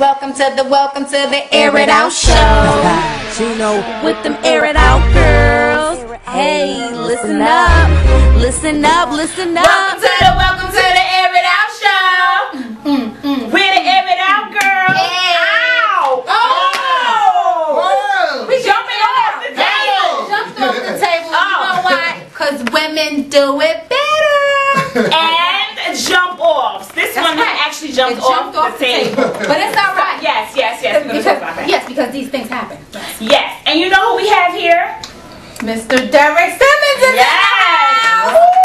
Welcome to the welcome to the Air It Out Show Chino. with them Air It Out girls. Hey, listen up, listen up, listen up. Welcome to the Welcome to the Air It Out Show. Mm, mm, mm. We're the Air It Out girls. Ow! Oh! oh. We jumping off the table. Jumped off the table. Oh. You know why? Cause women do it better. And jump offs. This That's one right. actually jumped, It jumped off, the table. but it's all right. Yes, yes, yes. We're Because, talk about that. yes, because these things happen. Yes. And you know who we have here? Mr. Derrick Simmons is Yes. Yeah.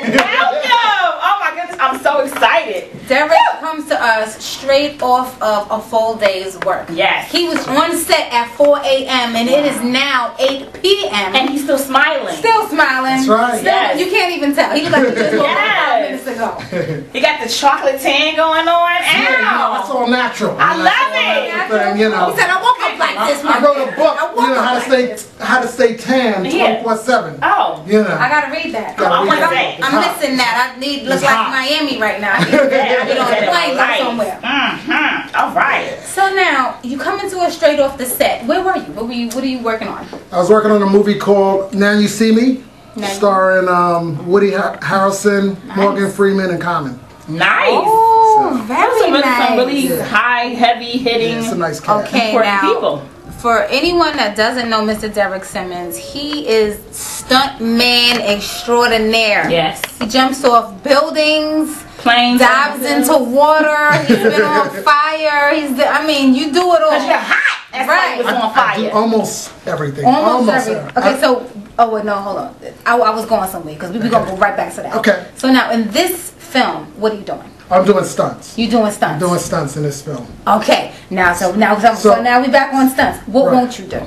Welcome. Oh my goodness, I'm so excited. Derrick comes to us straight off of a full day's work. Yes. He was on set at 4 a.m. and it is now 8 p.m. And he's still smiling. still smiling. That's right. Still, Yes. You can't even tell. He looked like he just woke up Yes. Minutes ago. You got the chocolate tan going on. Yeah, you know, that's all natural. I You love that's it. natural Thing, you know. He said, I woke up like this. I wrote a book, you know, up how to like stay this. how to stay tan Yeah. 24/7. Oh. You know. I gotta read that. Gotta I read wanna that. say. It's I'm hot. missing that. I need look It's like hot. Miami right now. I need to get, get on a plane go somewhere. Mm-hmm. All right. So now you come into it straight off the set. Where were you? What were you? What are you working on? I was working on a movie called Now You See Me, Now You- starring um, Woody Har- Harrelson, Morgan Freeman, and Common. Nice. Oh, Those very are really some really Yeah. high, heavy hitting, Yeah, it's a nice cast. Okay, important now people. For anyone that doesn't know Mr. Derrick Simmons, he is stuntman extraordinaire. Yes. He jumps off buildings, Planes. dives into water. He's been on fire. He's, the, I mean, you do it all. Cause you're hot. That's Right. why it was on I do fire. almost everything. Almost, every. everything. Okay, I- so oh wait, no, hold on. I, I was going somewhere because we we gonna go right back to that. Okay. So now in this film, what are you doing? I'm doing stunts. You doing stunts? Doing stunts in this film. Okay. Now, so now, so, so So- now we back on stunts. What Right. won't you do?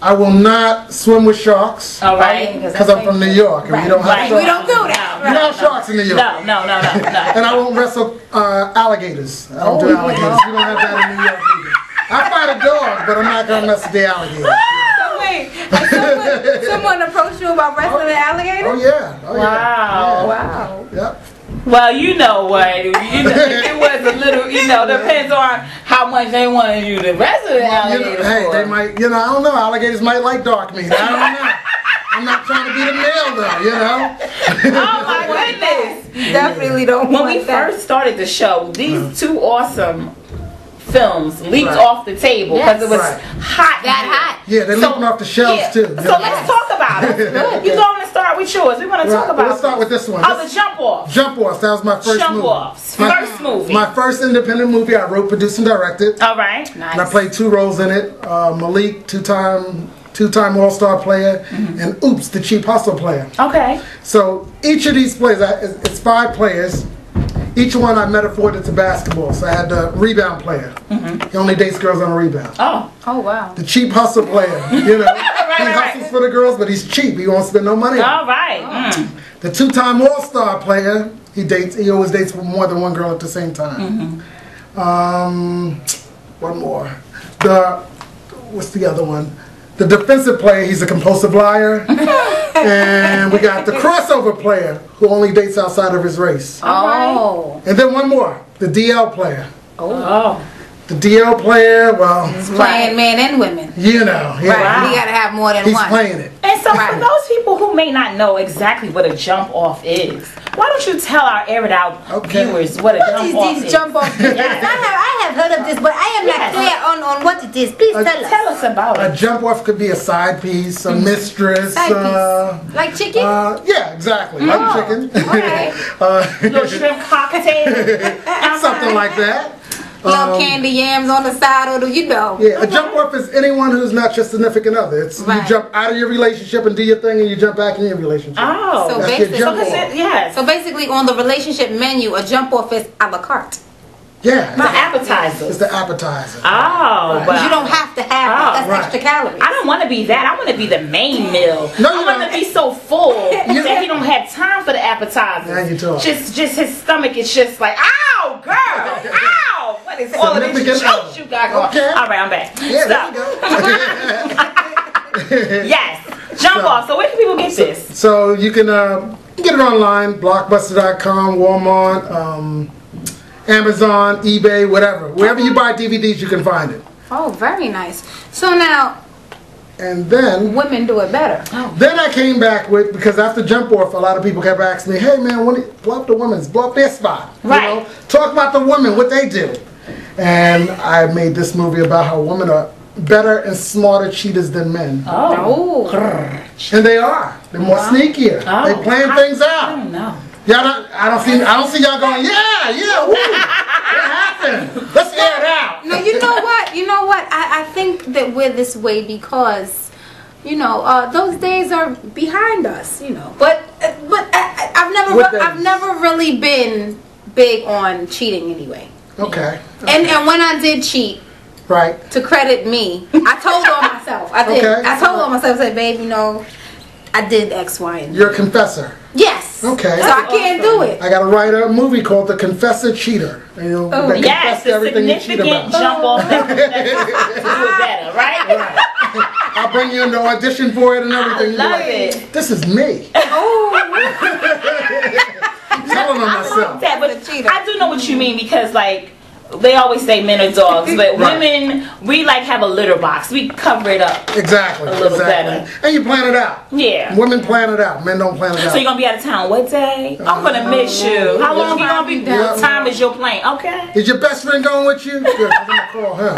I will not swim with sharks All right. because I'm from New York and Right. we don't have Right. sharks. We don't do that. We don't have sharks in New York. No, no, no, no, no. And I won't wrestle uh, alligators. I don't Oh, do alligators. We don't have that in New York either. I fight a dog, but I'm not gonna mess with the alligator. Wait, someone, someone approached you about wrestling an alligator? Oh yeah. Oh Wow. Wow. Yep. Well, you know what? You know, it was a little, you know, depends on how much they wanted you to wrestle the You know, hey, for. they might. You know, I don't know. Alligators might like dark meat. I don't know. I'm not trying to be the male though. You know. Oh my goodness! You definitely don't When want we that. first started the show, these two awesome films leaked Right. off the table because it was Right. hot. That hot. Yeah, they're So- leaping off the shelves Yeah. too. So let's talk about it. You going to start with yours? We want to talk Right, about. let's start with this one. Oh, This- the jump off. Jump offs. That was my first Jump movie. offs. My- First movie. My first independent movie. I wrote, produced, and directed. All right. nice. And I played two roles in it. Uh, Malik, two-time, two-time All-Star player, Mm-hmm. and Oops, the cheap hustle player. Okay. So each of these players, it's it's five players. Each one I metaphored it to basketball. So I had the rebound player. Mm-hmm. He only dates girls on a rebound. Oh. Oh wow. The cheap hustle player. You know, he right, hustles right. for the girls, but he's cheap. He won't spend no money. All right. Oh. Mm. The two-time All-Star player. He dates. He always dates more than one girl at the same time. Um, one more. The what's the other one? The defensive player. He's a compulsive liar. and we got the crossover player who only dates outside of his race. Oh. And then one more. The DL player. Oh. oh. The DL player. Well, he's Playing men and women. you know. Yeah, Right. You gotta have more than He's one. playing it. And so, Right. for those people who may not know exactly what a jump off is, why don't you tell our air it out Okay. viewers what a jump These, off these is? jump off. I have I have heard of this, but I am Yes. not clear on, on what it is. Please Uh, tell us. Tell us about it. A jump off could be a side piece, a mistress. Side piece. Uh, Like chicken. uh, yeah, exactly. Like Oh, chicken. okay. uh, Little shrimp cocktail. something like that. Little um, candy yams on the side, or do you know? Yeah, a jump off is anyone who's not your significant other. It's Right. you jump out of your relationship and do your thing, and you jump back in your relationship. Oh. So That's your basically, jump Because off. it- yes. so basically, on the relationship menu, a jump off is a la carte. Yeah, My appetizer. it's, the appetizer. Oh, Right. You don't have to have Oh, that. That's right. extra calories. I don't want to be that. I want to be the main meal. No, I you want to be so full You- that he don't have time for the appetizer. Now you talk. Just, just his stomach is just like, ow, girl, ow. What is all of this Significant juice other. you got going? Okay. All right, I'm back. Yeah, Stop. there you go. Yes, jump So- off. So where can people get this? so you can uh, get it online, blockbuster.com, Walmart, um, Amazon, eBay, whatever. Wherever you buy DVDs, you can find it. Oh, very nice. So now And then women do it better. Then I came back with because after jump off, a lot of people kept asking me, "Hey man, when you, blow up the women's, blow up their spot, you Right. know, talk about the women, what they do." And I made this movie about how women are better and smarter cheaters than men, Oh. Oh. and they are. They're more sneakier. Oh. They plan I- things I out. don't know. Y'all don't, I don't see. I don't see y'all going. Yeah, yeah. Woo, what happened? Let's air it out. No, you know what? You know what? I, I think that we're this way because, you know, uh, those days are behind us. You know, but uh, but I, I- I've never re- I've never really been big on cheating anyway. Okay. And and when I did cheat, Right. to credit me, I told on myself. I did. Okay. I told on myself. I said, babe, you know, I did X, Y, and Z. You're a confessor. Yes. Okay. So I can't do it. I got to write a movie called The Confessor Cheater. You know, Oh, that Yes, confess to a everything you cheat significant about. jump off that to do it better, right? I'll bring you into audition for it and everything. You'll love like, it. This is me. Oh, Telling on myself. That, but I do know what you mean because like they always say men are dogs, but Right. women we like have a litter box. We cover it up. Exactly. A little exactly. better. And you plan it out. Yeah. Women plan it out. Men don't plan it out. So you're gonna be out of town what day? I'm gonna miss you. How long you gonna be? Yeah. What time is your plane? Okay. is your best friend going with you? Good, 'cause I'm gonna call him.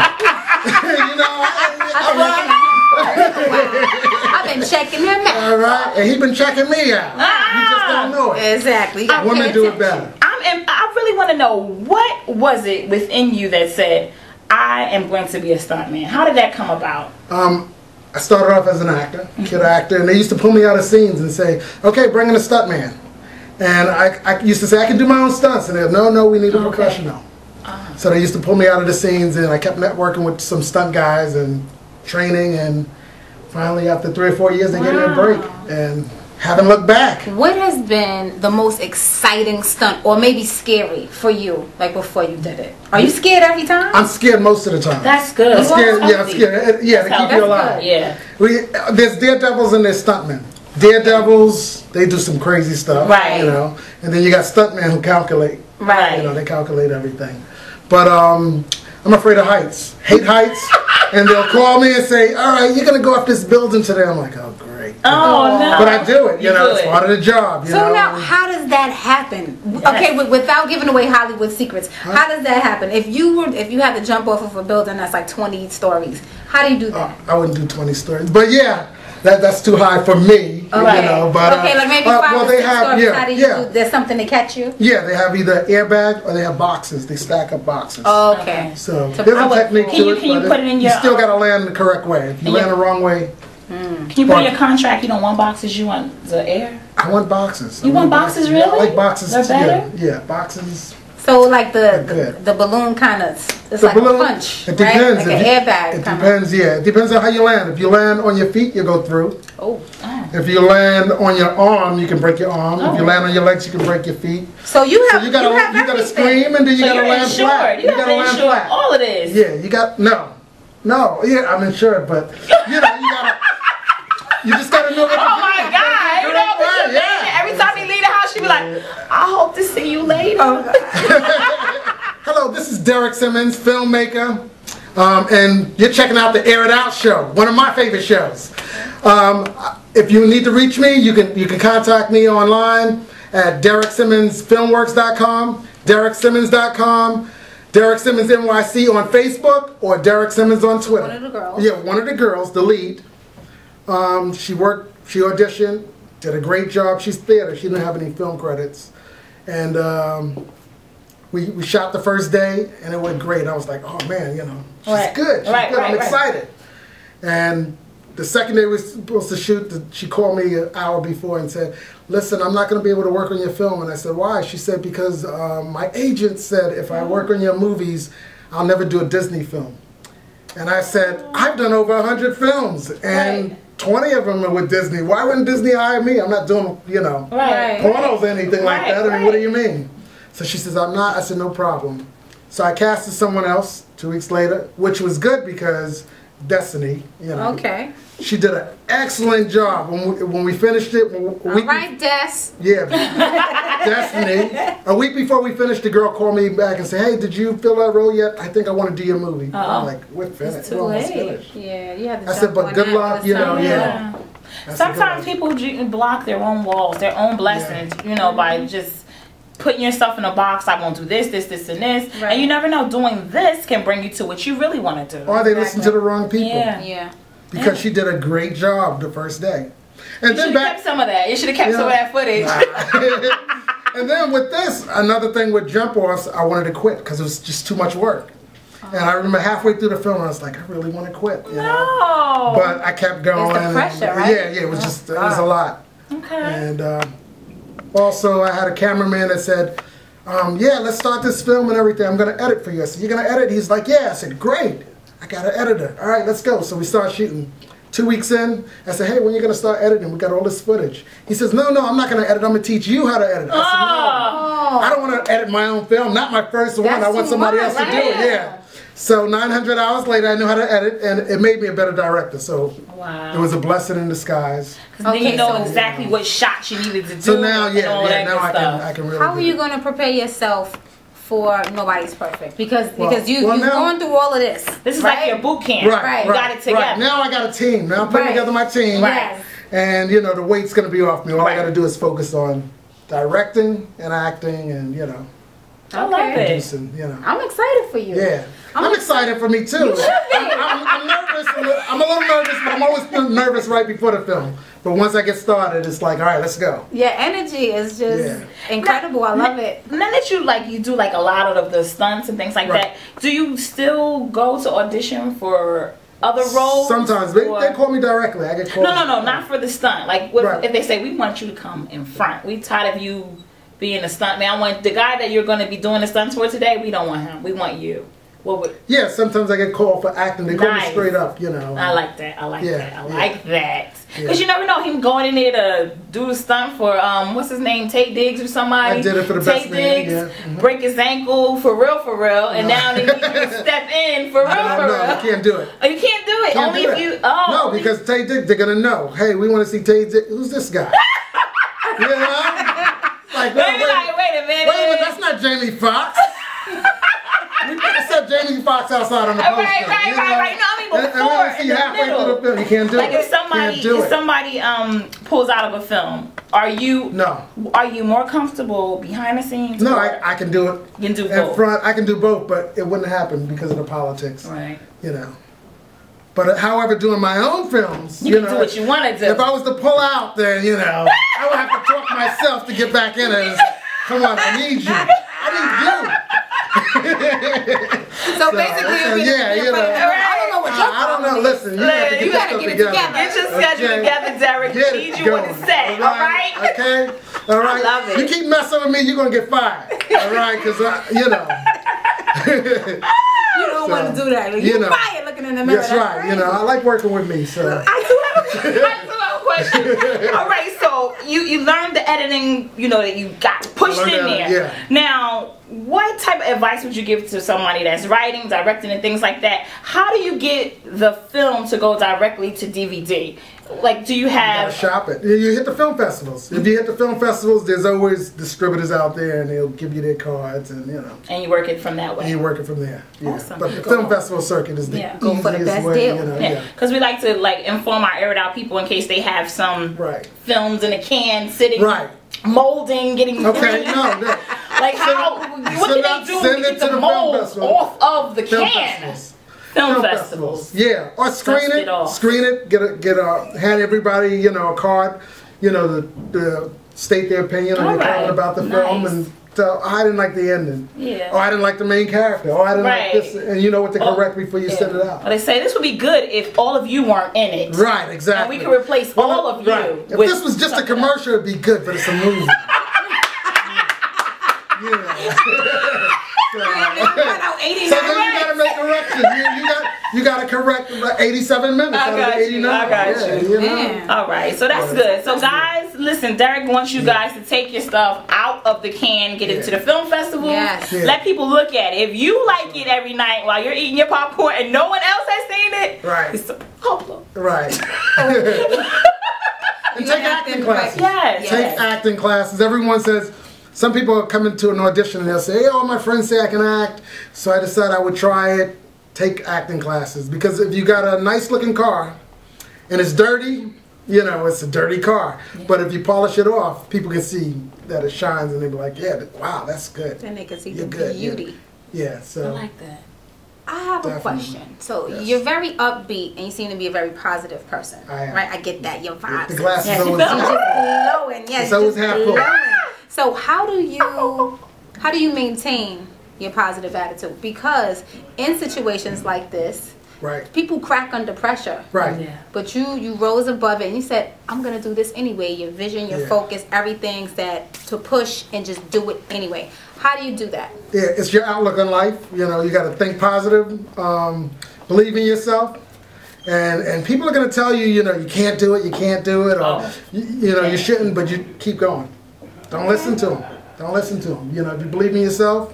you know, I've been looking at him. Wow. I've been checking him out. all right. And he been checking me out. You just don't know it. Exactly. You gotta Women pay do it better. I'm. and I really want to know what was it within you that said I am going to be a stuntman. How did that come about? Um, I started off as an actor, kid actor, and they used to pull me out of scenes and say, "Okay, bring in a stuntman." And I, I used to say, "I can do my own stunts," and they're, "No, no, we need a professional." So they used to pull me out of the scenes, and I kept networking with some stunt guys and training, and finally, after three or four years, they gave me a break, and haven't looked back. What has been the most exciting stunt, or maybe scary for you, like before you did it? Are you scared every time? I'm scared most of the time. That's good. I'm scared. That's Yeah, I'm scared. Yeah, to keep you alive. That's Yeah. We, uh, there's daredevils and there's stuntmen. Daredevils, they do some crazy stuff, Right. You know, and then you got stuntmen who calculate. Right. You know, they calculate everything. But um, I'm afraid of heights. Hate heights, and they'll call me and say, "All right, you're gonna go up this building today." I'm like, "Oh, great." Oh, oh no. But I do it. You, You know, it's it. part of the job. You So know. now, how does that happen? Okay, without giving away Hollywood secrets, how does that happen? If you were, if you had to jump off of a building that's like 20 stories, how do you do oh, that? I wouldn't do 20 stories, but yeah, that that's too high for me. Okay. You know, but okay, uh, like maybe uh, well, they have yeah, you yeah. do? There's something to catch you. Yeah, they have either airbag or they have boxes. They stack up boxes. Okay. So So there's a technique Can to you- it. can you but put it in your, You still um, got to land the correct way. If you land the wrong way, Can you put in your contract? You don't want boxes. You want the air. I want boxes. I You want boxes, Yeah, I really? like boxes. They're better? Yeah, yeah, boxes. So like the the, the balloon kind of it's The like balloon- a punch, It right? depends. Like If an airbag. It depends. Yeah, it depends on how you land. If you land on your feet, you go through. Oh. If you land on your arm, you can break your arm. If you Oh. land on your legs, you can break your feet. So you So have you gotta you have you gotta scream and then you So gotta land insured. flat. You have gotta land flat. all of this. Yeah, you got no, no. Yeah, I'm insured, but you know you gotta. You just gotta know what to Oh do. my God! You know, Right, Miss yeah. Amanda, every time he leave the house, she be like, "I hope to see you later." Oh, Hello, this is Derrick Simmons, filmmaker, um, and you're checking out the Air It Out show, one of my favorite shows. Um, if you need to reach me, you can you can contact me online at DerekSimmonsFilmworks.com, DerekSimmons.com, Derrick Simmons NYC on Facebook, or Derrick Simmons on Twitter. One of the girls. Yeah, one of the girls, the lead. Um, she worked, she auditioned, did a great job. She's theater. She didn't have any film credits, and. Um, we, we shot the first day and it went great. I was like, oh man, you know, she's Right. good. She's Right, good. I'm right, right. excited. And the second day we were supposed to shoot, the, she called me an hour before and said, listen, I'm not going to be able to work on your film. And I said, why? She said, because um, my agent said if I work on your movies, I'll never do a Disney film. And I said, I've done over 100 films and. 20 of them are with Disney. Why wouldn't Disney hire me? I'm not doing, you know, Right. pornos or anything like Right, that. I mean, what do you mean? So she says, I'm not. I said, no problem. So I casted someone else two weeks later, which was good because Destiny. You know, Okay. she did an excellent job when we, when we finished it. when- a All right, Des. Yeah, Destiny. A week before we finished, the girl called me back and said, "Hey, did you fill that role yet? I think I want to do your movie." I'm Oh. like, "We're finished. too We're late. finished." Yeah, you have to I said, but good luck, you know, some- yeah. That's a good Sometimes people block their own walls, their own blessings, you know, by mm-hmm. just putting yourself in a box. I won't do this, this, this, and this. Right. And you never know, doing this can bring you to what you really want to do. Or they listen to the wrong people Yeah. Yeah. because she did a great job the first day. And You then should have back, kept some of that. You should have kept Yeah. some of that footage. and then with this, another thing with Jump Offs, I wanted to quit because it was just too much work. And I remember halfway through the film, I was like, I really want to quit, you know. No. But I kept going. It's the pressure, right? Yeah, yeah, it was just, it was a lot. okay. And uh, also, I had a cameraman that said, um, "Yeah, let's start this film and everything. I'm gonna edit for you." I said, "You're gonna edit?" He's like, "Yeah." I said, "Great. I got an editor. All right, let's go." So we start shooting. Two weeks in, I said, "Hey, when are you gonna start editing? We got all this footage." He says, "No, no, I'm not gonna edit. I'm gonna teach you how to edit." I said, Oh. "No, I don't want to edit my own film. Not my first one. That's I want somebody else to do it." Yeah. So 900 hours later, I knew how to edit, and it made me a better director. So Wow. it was a blessing in disguise. then Okay, you know so- exactly what shots you needed to do. So now, and yeah, all yeah, that now I can. I can really. How are you going to prepare yourself for Nobody's Perfect? Because Well- because you well, you've now- gone through all of this. This is right? like your boot camp. Right, Right. You got it together. Right. Now I got a team. Now I'm putting Right. together my team. Right. And you know the weight's gonna be off me. All Right. I gotta do is focus on directing and acting and you know I love it. producing. You know. I'm excited for you. Yeah. I'm, I'm excited for me too. I'm, I'm, I'm nervous. I'm a little nervous, but I'm always nervous right before the film. But once I get started, it's like, all right, let's go. Yeah, energy is just Yeah. incredible. I love it. Now that you like you do like a lot of the stunts and things like Right. that, do you still go to audition for other roles? Sometimes they, they call me directly. I get called. No, no, no, not for the stunt. Like what, Right. if they say we want you to come in front, we tired of you being a stunt man. I want the guy that you're going to be doing the stunts for today. We don't want him. We want you. What would Yeah, sometimes I get called for acting. They call Nice. me straight up. You know. I like that. I like Yeah, that. I yeah. like that. Yeah. Cause you never know him going in there to do the stunt for um what's his name Taye Diggs or somebody. I did it for the Taye best man, Diggs yeah. Mhm. break his ankle for real for real, and now they need to step in for real no, for no, real. I can't do it. Oh, you can't do it. Can't Only do if it. you. Oh, no, because Taye Diggs, they're gonna know. Hey, we want to see Taye Diggs. Who's this guy? you know? Like, no, wait, like, wait a minute. wait a minute, that's not Jamie Foxx. We could have set Jamie Foxx outside on the Right, poster. right, you right, know? right. No, I mean, And- and before, then see halfway middle. through the film, you can't do like it. if somebody if somebody um pulls out of a film, are you No, are you more comfortable behind the scenes? no, I, I can do it you can do both. in front. I can do both, but it wouldn't happen because of the politics. Right. You know. But uh, however, doing my own films, You, you, can know, do what you want to do. If I was to pull out, then you know, I would have to talk myself to get back in it. Come on, I need you. I So basically, so, you're yeah, you're you know. putting- I don't know what need your you. I don't know. Listen, you have to get You gotta stuff get it together. together. Get your schedule Okay. together, Derrick. Get Need it you going. on the set, all right? Okay. All right. love it. You keep messing with me, you're gonna get fired. All right, because you know. You don't So, want to do that. you You know. quiet looking in the mirror. That's right. You know, I like working with me. So. I do have a I still have a question. All right, so you you learned the editing, you know, that you got pushed in editing, there. yeah. Now, what type of advice would you give to somebody that's writing, directing, and things like that? How do you get the film to go directly to DVD? Like, do you gotta have? shop it. You- You hit the film festivals. If you hit the film festivals, there's always distributors out there, and they'll give you their cards, and you know, And you work it from that way. and you work it from there. Yeah. Awesome. But the Cool. film festival circuit is the Yeah. Go for the easiest best way. deal. You know, Yeah, yeah. because we like to like inform our aired out people in case they have some Right. films in a can sitting, Right. molding, getting Okay. No. no. Like how? What so do now they do send to it get to the the film mold festival. off of the Film can? festivals. Film, Film festivals. Yeah, or screen Dust it, it screen it, get a get a hand everybody you know a card, you know the, the state their opinion or All comment right. about the film and tell oh, I didn't like the ending. Yeah. Or I didn't like the main character. Oh, I didn't Right. like this, and you know what to Oh, correct before you Yeah. send it out. Well, they say this would be good if all of you weren't in it. Right, exactly. And we can replace Well, all of you. If with this was just a commercial, it'd be good, but it's a movie. yeah. About 89 So then you gotta make corrections. You, you got you gotta correct like 87 minutes I out got of you, the 89. I got yeah, you. you know? All right, so that's good. So guys, listen, Derrick wants you guys to take your stuff out out of the can, get Yeah. to the film festival. Yes. Yeah. Let people look at it. If you like it every night while you're eating your popcorn and no one else has seen it, Right. it's a problem. Right. and You take acting classes. Yes. Take yes. acting classes. Everyone says. Some people come into an audition and they'll say, "Hey, all my friends say I can act," so I decided I would try it. Take acting classes because if you got a nice looking car and it's dirty, you know it's a dirty car. But if you polish it off, people can see that it shines and they be like, "Yeah, wow, that's good." Then they can see You're the good, yeah. beauty. Yeah. I So I like that. I have a question. So Yes. you're very upbeat and you seem to be a very positive person. I am. Right? I get that. Your vibes. the glass Yes, is you always feel- You're just glowing. Yes, It's always just half full. Glowing. So how do you how do you maintain your positive attitude? Because in situations like this, right. people crack under pressure. Right. Yeah. But you you rose above it and you said, I'm gonna do this anyway. Your vision, your Yeah. focus, everything's that to push and just do it anyway. How do you do that? Yeah, it's your outlook on life. You know, you got to think positive, um, believe in yourself, and and people are going to tell you, you know, you can't do it, you can't do it, or Oh. you, you know, you shouldn't, but you keep going. Don't listen to them. Don't listen to them. You know, if you believe in yourself,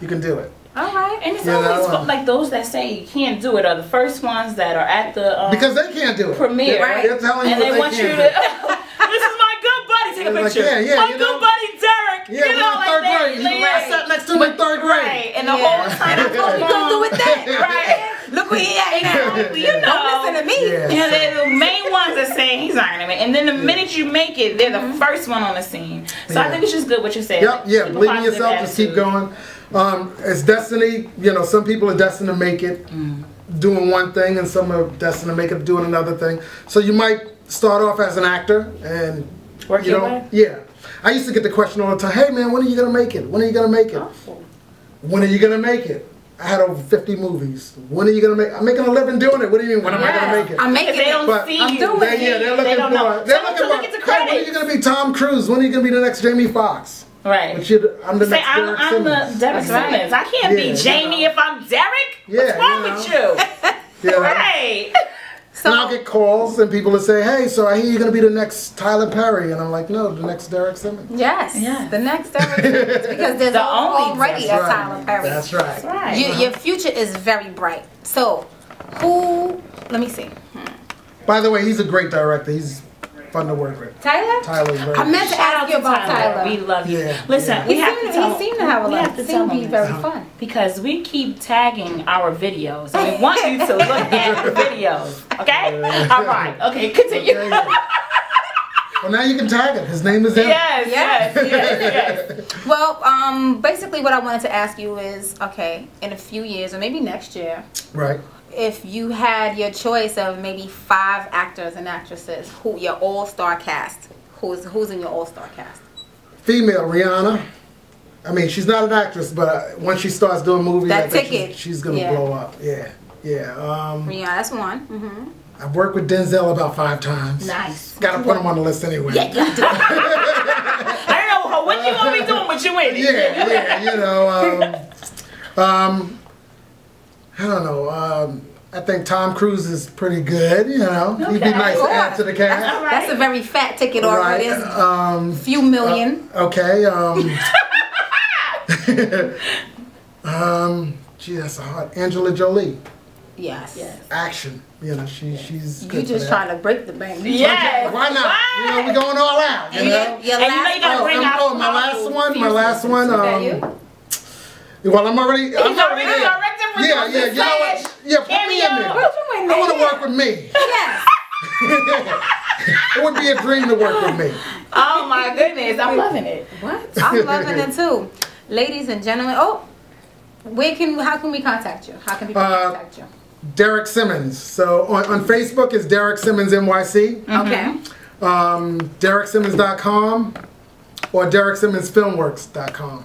you can do it. All right. And it's You always know, like those that say you can't do it are the first ones that are at the um, Because they can't do it. premiere. They're, they're telling you and they, they want you to. this is my good buddy. Take a It's like, picture. yeah, yeah, my good know. buddy Derrick. Yeah, you we're know, like third they, grade. You they- right. sat next to me in third grade. Right, and the Yeah. whole time And I told you don't do it that. right. Look where he at now. You know. Don't listen to me. Yeah. Yeah, they're the main ones that saying he's not gonna make. And then the minute you make it, they're the first one on the scene. So I think it's just good what you said. Yep, Like, yeah, believe in positive yourself, just keep going. Um, it's destiny, you know, some people are destined to make it Mm. doing one thing and some are destined to make it doing another thing. So you might start off as an actor and Work you know, way. yeah. I used to get the question all the time, hey man, when are you gonna make it? When are you gonna make it? Oh. When are you gonna make it? I had over 50 movies. When are you gonna make I'm making a living doing it. What do you mean, when am I gonna make it? I'm making If they don't. But see I'm you, doing They- it. yeah, they're looking they don't for. know. They're Tell looking to for. look at the hey, when are you gonna be Tom Cruise? When are you gonna be the next Jamie Foxx? Right. But you, I'm the Say next I'm, Derrick I'm the Derrick That's right. Simmons. I can't Yeah, be you Jamie know. if I'm Derrick. Yeah, What's wrong you with you? Yeah. Right. And I'll get calls and people will say, "Hey, so I hear you're gonna be the next Tyler Perry," and I'm like, "No, the next Derrick Simmons." Yes. Yeah. The next Derrick Simmons. because there's The only already a Derrick. Tyler Perry. That's right. That's right. Your, your future is very bright. So, who? Let me see. Hmm. By the way, he's a great director. He's fun to work with. Tyler. Tyler's very. I meant to Shout ask out you to about Tyler. We love you. Yeah, Listen, yeah. we he have seemed, to tell he seemed to have a lot. have to Seemed to be him very this. fun. because we keep tagging our videos and we want you to look at the videos. Okay? All right. Okay, continue. Okay, well, now you can tag him. His name is in. it. Yes, yes, yes, yes. Well, um, basically, what I wanted to ask you is, okay, in a few years or maybe next year, Right. If you had your choice of maybe five actors and actresses, who your all-star cast, who's who's in your all-star cast? Female Rihanna. I mean, she's not an actress, but uh, once she starts doing movies, That I think ticket. she's, she's gonna Yeah. blow up. Yeah, yeah. Um, Rihanna, that's one. hmm I've worked with Denzel about five times. Nice. Got to put him on the list anyway. Yeah, you do. I don't know what you gonna be doing with you in yeah, yeah, you know, um, um, I don't know. Um, I think Tom Cruise is pretty good. You know, he'd be nice to add to the All cast. right. That's a very fat ticket already. Right. It's Um, a few million. okay. Um, um, gee, that's a hard. Angela Jolie, yes. Yes. action. You know, she she's. You just for trying to break the bank. Yes. Why not? You know, we going all out. You And know. your, your And you know last you gotta Oh, bring and- out oh, my last one. My last one. Um, you? Well, I'm already. I'm He's already there. directing for Yeah, yeah. You know what? Yeah, put me in cameo. there. What you in I want to work with me. Yes. It would be a dream to work with me. Oh my goodness, I'm loving it. What? I'm loving it too. Ladies and gentlemen, oh, where can how can we contact you? How can people Uh, contact you? Derrick Simmons. So on, on Facebook is Derrick Simmons NYC. Okay. Um, DerekSimmons.com or DerekSimmonsFilmworks.com.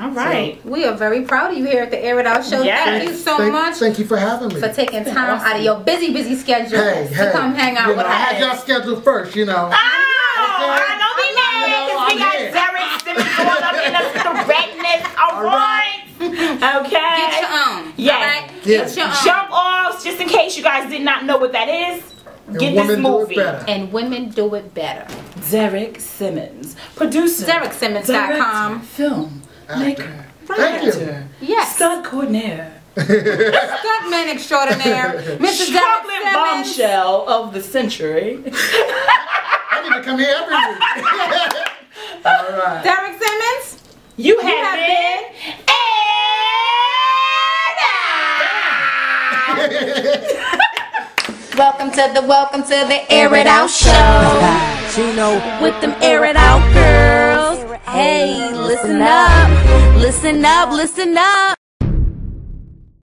All right. We are very proud of you here at the Air It Out Show. Yes. Thank you so thank, much Thank you for having me. for taking time out of your busy, busy schedule Hey, to hey. come hang out you know, with I had us. y'all scheduled first, you know. Oh, I know we mad You because we got I'm here. Derrick Simmons all up in us the redness. All All right. Okay. Get your own. Yes. All right? Yeah. Get your own. Jump off, just in case you guys did not know what that is. And Get this women do it movie. And women do it better. Derrick Simmons, producer. DerekSimmons.com. director, Film. Maker. Thank you. actor, Yes. Stunt coordinator. Stuntman extraordinaire, Mr. Derrick Chocolate bombshell of the century. I need to come here every week. All right. Derrick Simmons. You have, have been. Welcome to the welcome to the Air It Out Show Gino. with them Air It Out girls. Hey, listen up, listen up, listen up.